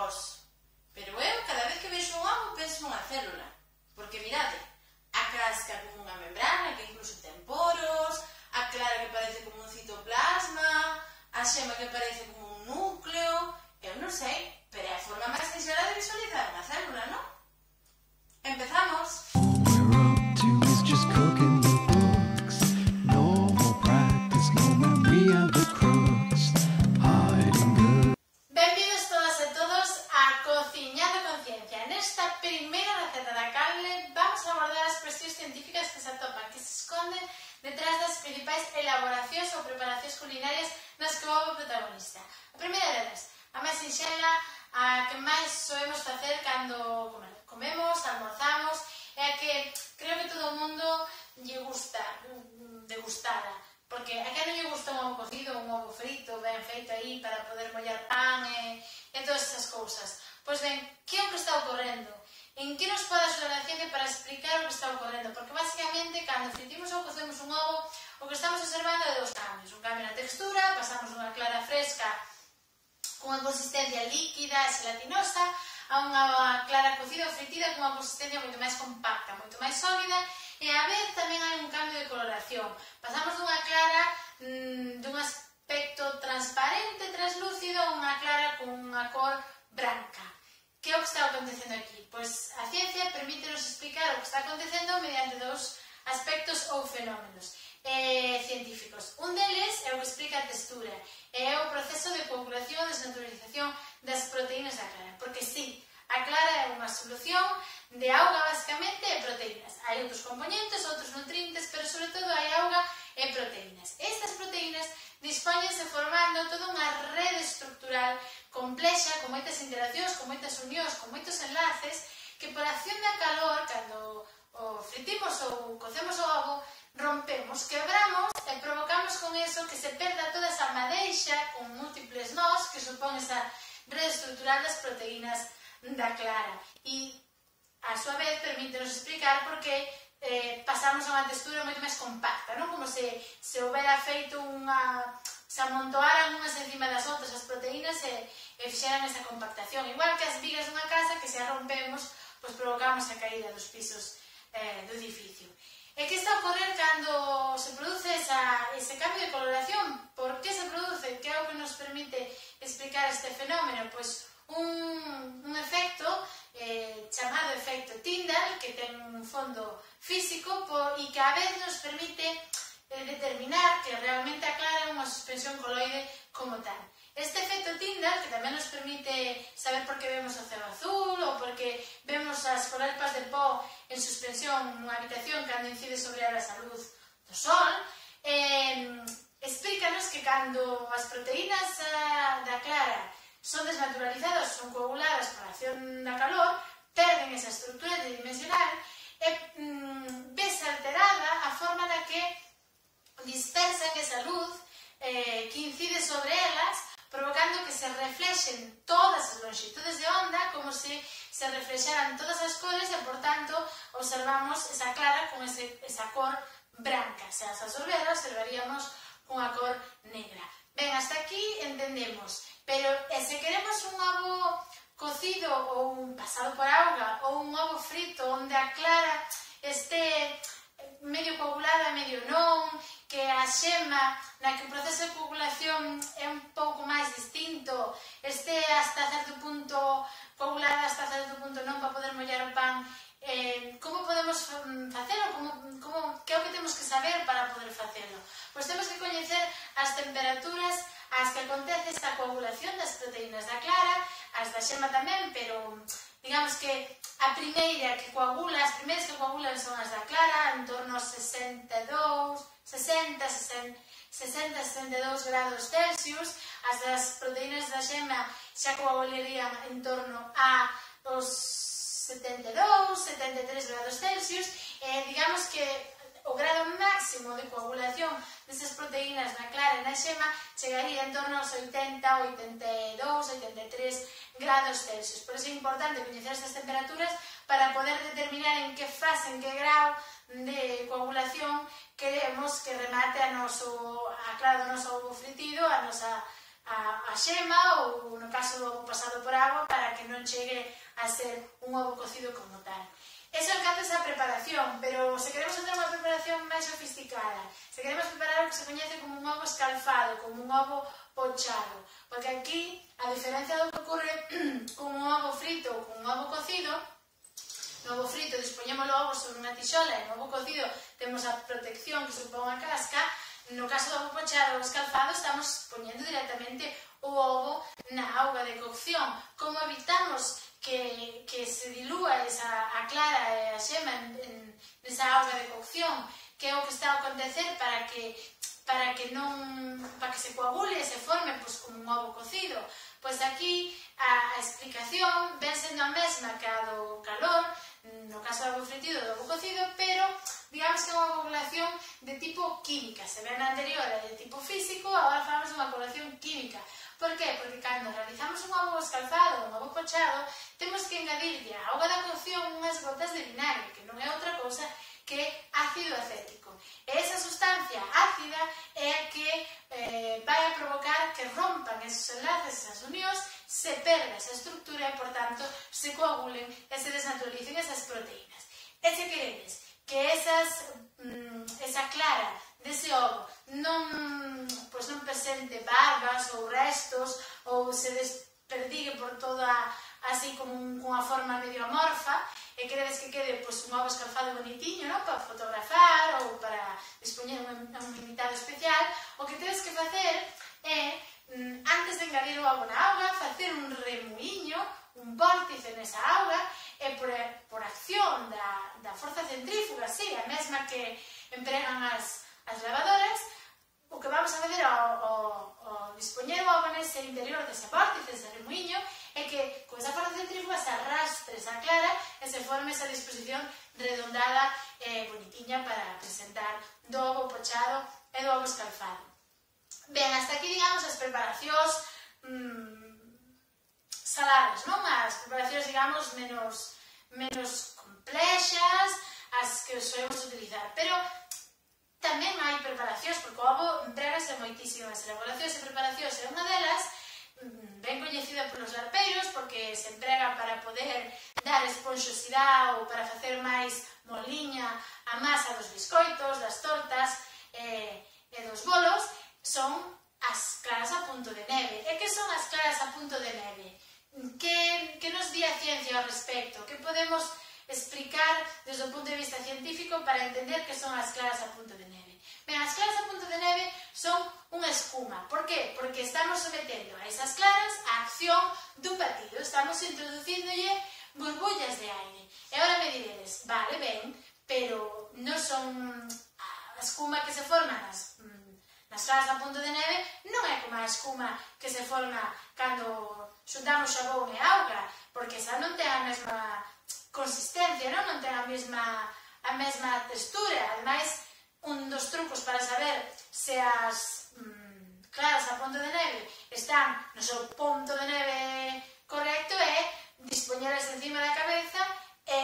vos. Pero eu, cada vez que vexo un ovo, penso nunha célula. Porque mirade, a casca como unha membrana que incluso ten poros, a clara que parece como un citoplasma, a xema que parece como un núcleo, eu non sei, pero é a forma máis sinxela de visualizar unha célula, non? Empezamos! Empezamos! un ovo frito ben feito aí para poder mollar pan e, e todas esas cousas. Pois ben, que é o que está ocorrendo? En que nos pode axudar a ciencia para explicar o que está ocorrendo? Porque basicamente, cando fritimos ou cocemos un ovo, o que estamos observando é dos cambios. Un cambio na textura, pasamos dunha clara fresca cunha consistencia líquida e gelatinosa a unha clara cocida ou fritida cunha consistencia moito máis compacta, moito máis sólida e a vez tamén hai un cambio de coloración. Pasamos dunha clara está acontecendo mediante dous aspectos ou fenómenos eh, científicos. Un deles é o que explica a textura, é o proceso de coagulación e desnaturalización das proteínas da clara, porque sí, a clara é unha solución de auga basicamente e proteínas. Hai outros componentes, outros nutrientes, pero sobre todo hai auga e proteínas. Estas proteínas dispóñense formando toda unha rede estructural complexa, con moitas interaccións, con moitas unións, con moitos enlaces, que por acción da calor, cando o fritimos ou cocemos o ovo, rompemos, quebramos e provocamos con eso que se perda toda esa madeixa con múltiples nós que supón esa rede estructural das proteínas da clara. E, a súa vez, permítenos explicar por que eh, pasamos a unha textura moito máis compacta, non? Como se, se houbera feito unha... se amontoaran unhas encima das outras as proteínas e, e fixeran esa compactación. Igual que as vigas dunha casa que se rompemos pois provocamos a caída dos pisos eh, do edificio. E que está a ocorrer cando se produce esa, ese cambio de coloración? Por que se produce? Que é o que nos permite explicar este fenómeno? Pois un, un efecto eh, chamado efecto Tyndall, que ten un fondo físico po, e que a vez nos permite eh, determinar que realmente aclara unha suspensión coloide como tal. Este efecto Tinder, que tamén nos permite saber por que vemos o ceo azul ou por que vemos as colarpas de pó en suspensión nunha habitación cando incide sobre elas a luz do sol, eh, explícanos que cando as proteínas ah, da clara son desnaturalizadas, son coaguladas por acción da calor, perden esa estructura tridimensional e mm, ves alterada a forma na que dispersan esa luz eh, que incide sobre elas provocando que se reflexen todas as longitudes de onda como se se reflexaran todas as cores e, por tanto, observamos esa clara con ese, esa cor branca. Se as absorber, observaríamos cunha cor negra. Ben, hasta aquí entendemos, pero e se queremos un ovo cocido ou un pasado por auga ou un ovo frito onde a clara este medio coagulada e medio non, que a xema na que o proceso de coagulación é un pouco máis distinto, este hasta certo punto coagulada, hasta certo punto non para poder mollar o pan, eh, como podemos facelo, como, como, que é o que temos que saber para poder facelo. Pois temos que coñecer as temperaturas ás que acontece esta coagulación das proteínas da clara, as da xema tamén, pero Digamos que a primeira que coagula, as primeiras que coagulan son as da clara, en torno aos 62, 60, 60, 60, 62 grados Celsius, as das proteínas da xema xa coagularían en torno a os 72, 73 grados Celsius, e digamos que o grado máximo de coagulación densidade da xema chegaría en torno aos 80, 82, 83 grados Celsius. Por iso é importante coñecer estas temperaturas para poder determinar en que fase, en que grau de coagulación queremos que remate a noso, a, claro, do noso ovo fritido, a nosa a, a xema ou no caso do ovo pasado por agua para que non chegue a ser un ovo cocido como tal. Eso alcanza esa preparación, pero se queremos hacer unha preparación máis sofisticada, se queremos preparar o que se coñece como un ovo escalfado, como un ovo pochado, porque aquí, a diferencia do que ocurre con un ovo frito ou con un ovo cocido, no ovo frito dispoñemos o ovo sobre unha tixola e no ovo cocido temos a protección que supón a casca, no caso do ovo pochado ou escalfado estamos poñendo directamente o ovo na auga de cocción. Como evitamos que, que se dilúa esa, a clara e a xema en, en, nesa auga de cocción, que é o que está a acontecer para que para que non para que se coagule e se forme pois, como un ovo cocido. Pois aquí a, a explicación ven sendo a mesma que a do calor, Mm, no caso do ovo fritido do ovo cocido, pero digamos que é unha coagulación de tipo química. Se ven na anterior é de tipo físico, agora falamos dunha coagulación química. Por qué? Porque cando realizamos un ovo escalfado, un ovo pochado, temos que engadirlle a auga da cocción unhas gotas de vinagre, que non é outra cousa que ácido acético. E esa sustancia ácida é provocar que rompan esos enlaces, esas unións, se perda esa estructura e, por tanto, se coagulen e se desnaturalicen esas proteínas. E se queredes que esas, mm, esa clara dese ovo non, mm, pois non presente barbas ou restos ou se desperdigue por toda así como un, unha forma medio amorfa eh, e queredes que quede pois, un ovo escalfado bonitinho non? para fotografar ou para dispoñer un, un invitado especial o que tedes que facer é, mm, antes de engadir o agua na auga, facer un remuiño, un vórtice nesa auga, e por, por acción da, da forza centrífuga, sí, a mesma que empregan as, as lavadoras, o que vamos a fazer ao, ao, ao dispoñer o agua nese interior dese vórtice, dese remuiño, é que con esa forza centrífuga se arrastre, se aclara e se forme esa disposición redondada e eh, bonitiña para presentar do ovo pochado e do ovo escalfado. Ben, hasta aquí, digamos, as preparacións mmm, saladas, non? As preparacións, digamos, menos, menos complexas, as que solemos utilizar. Pero tamén hai preparacións, porque o ovo emprégase moitísimo as elaboracións e preparacións, é unha delas, para entender que son as claras a punto de neve. Ben, as claras a punto de neve son unha escuma. Por qué? Porque estamos sometendo a esas claras a acción dun batido. Estamos introducíndolle burbullas de aire. E agora me diredes, vale, ben, pero non son ah, a escuma que se forma nas, nas mm, claras a punto de neve, non é como a escuma que se forma cando xuntamos xabón e auga, porque esa non ten a mesma consistencia, non, non ten a mesma a mesma textura. Ademais, un dos trucos para saber se as mm, claras a ponto de neve están no seu ponto de neve correcto é dispoñelas encima da cabeza e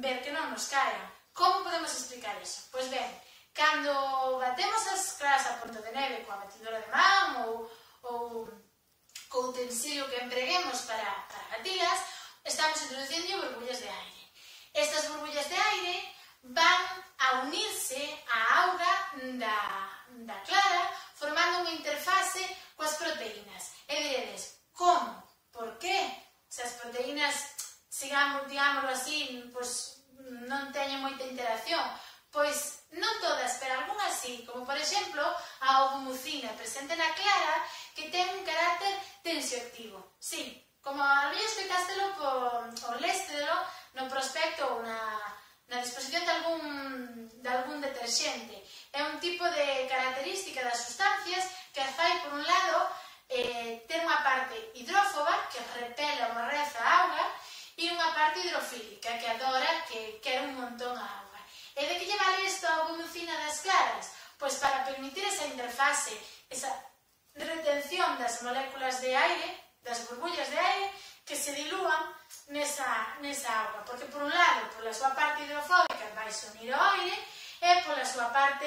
ver que non nos caia. Como podemos explicar iso? Pois ben, cando batemos as claras a ponto de neve coa batidora de man ou, ou co utensilio que empreguemos para, para batilas, estamos introducindo burbullas de aire. Estas burbullas de aire van a unirse á auga da deterxente. É un tipo de característica das sustancias que as fai, por un lado, eh, ter unha parte hidrófoba, que repela ou morreza a auga, e unha parte hidrofílica, que adora, que quer un montón a auga. E de que lle vale isto a glucina das claras? Pois para permitir esa interfase, esa retención das moléculas de aire, das burbullas de aire, que se dilúan nesa, nesa auga. Porque, por un lado, pola súa parte hidrofóbica vai unir ao aire, e, pola súa parte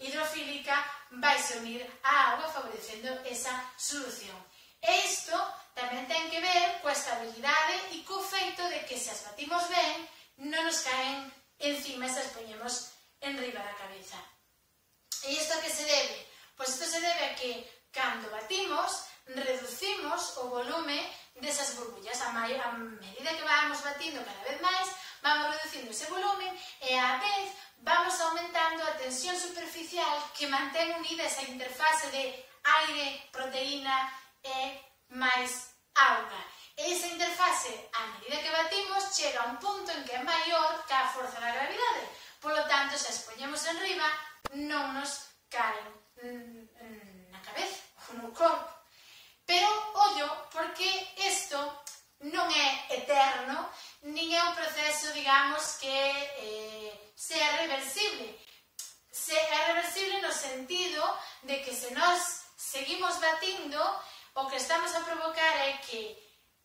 hidrofílica, vai se unir á agua favorecendo esa solución. E isto tamén ten que ver coa estabilidade e co feito de que se as batimos ben, non nos caen encima e se as poñemos enriba da cabeza. E isto que se debe? Pois isto se debe a que cando batimos, reducimos o volume desas burbullas. A, a medida que vamos batindo cada vez máis, Vamos reducindo ese volume e á vez vamos aumentando a tensión superficial que mantén unida esa interfase de aire, proteína e máis auga. E esa interfase, a medida que batimos, chega a un punto en que é maior que a forza da gravidade. Por lo tanto, se as poñemos en riba, non nos caen mm, na cabeza ou no corpo. Pero, ollo, porque un proceso, digamos, que eh, sea reversible. Se, é reversible no sentido de que se nós seguimos batindo, o que estamos a provocar é que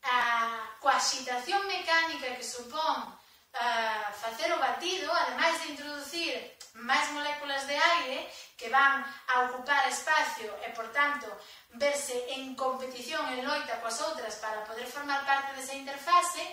a coaxitación mecánica que supón a, facer o batido, ademais de introducir máis moléculas de aire que van a ocupar espacio e, por tanto, verse en competición e loita coas outras para poder formar parte desa interfase,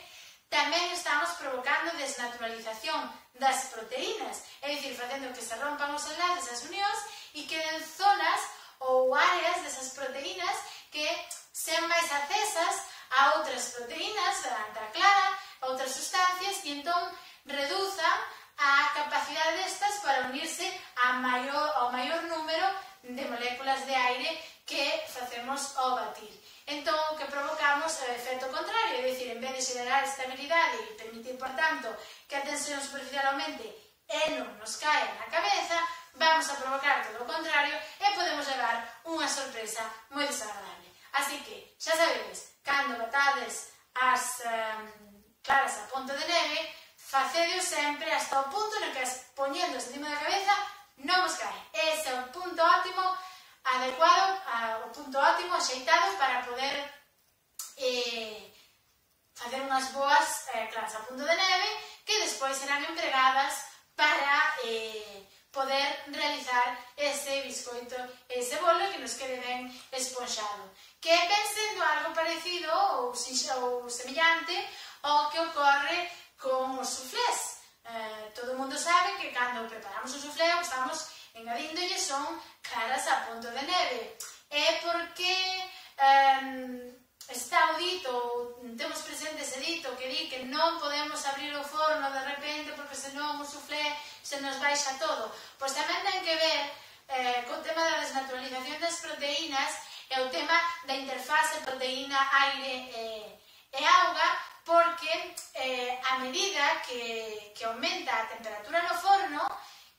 tamén estamos provocando desnaturalización das proteínas, é dicir, facendo que se rompan os enlaces as unións e queden zonas ou áreas desas proteínas que sean máis accesas a outras proteínas, a antra clara, a outras sustancias, e entón reduzan a capacidade destas para unirse a maior, ao maior número de moléculas moléculas de aire que facemos ao batir. Entón, o que provocamos é o efecto contrario, é dicir, en vez de xenerar estabilidade e permitir, por tanto, que a tensión superficial aumente e non nos cae na cabeza, vamos a provocar todo o contrario e podemos levar unha sorpresa moi desagradable. Así que, xa sabedes, cando batades as um, claras a ponto de neve, facedio sempre hasta o punto no que as poñendo encima da cabeza non vos cae adecuado, a, o punto óptimo, axeitado para poder eh, facer unhas boas eh, claras a punto de neve que despois serán empregadas para eh, poder realizar ese biscoito, ese bolo que nos quede ben esponxado. Que ven sendo algo parecido ou, ou semellante ao que ocorre con os suflés. Eh, todo o mundo sabe que cando preparamos o suflé o estamos engadíndolle son caras a ponto de neve. É porque ehm, um, está o dito, temos presente ese dito que di que non podemos abrir o forno de repente porque senón o suflé se nos baixa todo. Pois tamén ten que ver eh, co tema da desnaturalización das proteínas e o tema da interfase proteína-aire e, e auga porque eh, a medida que, que aumenta a temperatura no forno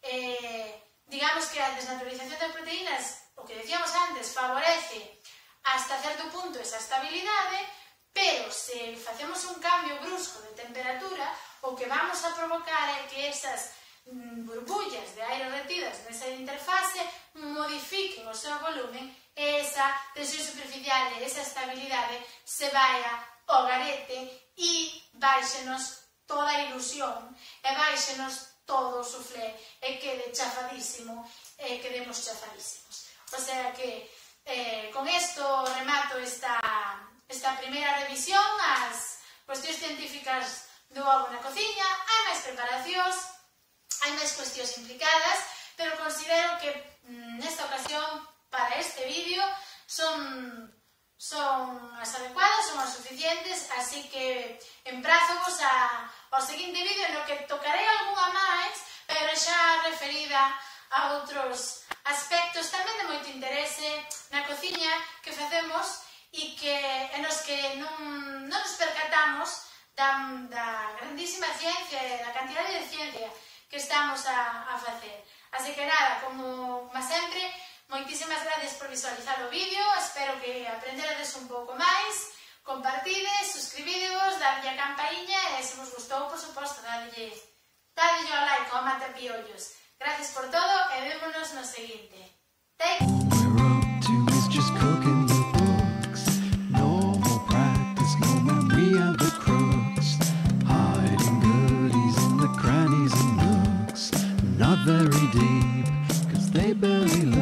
eh, Digamos que a desnaturalización das proteínas, o que decíamos antes, favorece hasta certo punto esa estabilidade, pero se facemos un cambio brusco de temperatura, o que vamos a provocar é que esas mm, burbullas de aire retidas nesa interfase modifiquen o seu volumen e esa tensión superficial e esa estabilidade se vai ao garete e baixenos toda a ilusión e baixenos todo o soufflé e quede chafadísimo e quedemos chafadísimos. O sea que eh, con esto remato esta, esta primeira revisión as cuestións científicas do ovo na cociña, hai máis preparacións, hai máis cuestións implicadas, pero considero que mm, nesta ocasión para este vídeo son son as adecuadas, son as suficientes, así que emprázovos a, ao seguinte vídeo no que tocarei algunha máis, pero xa referida a outros aspectos tamén de moito interese na cociña que facemos e que en os que non, non nos percatamos da, da grandísima ciencia e da cantidade de ciencia que estamos a, a facer. Así que nada, como, como sempre, Moitísimas gracias por visualizar o vídeo, espero que aprenderades un pouco máis, compartides, suscribidevos, dadlle a campainha e se vos gustou, por suposto, dadlle, dadlle o like ao mata piollos. Gracias por todo e vémonos no seguinte. Take very deep, cause they barely